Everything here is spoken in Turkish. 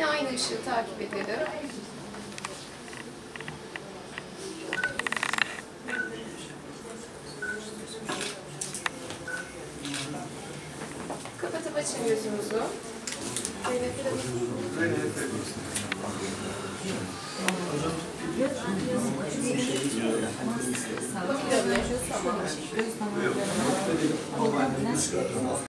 Yine aynı ışığı takip edelim. Kapatıp açın gözünüzü. Zeynep Hanım. Bakabilir. Tamam.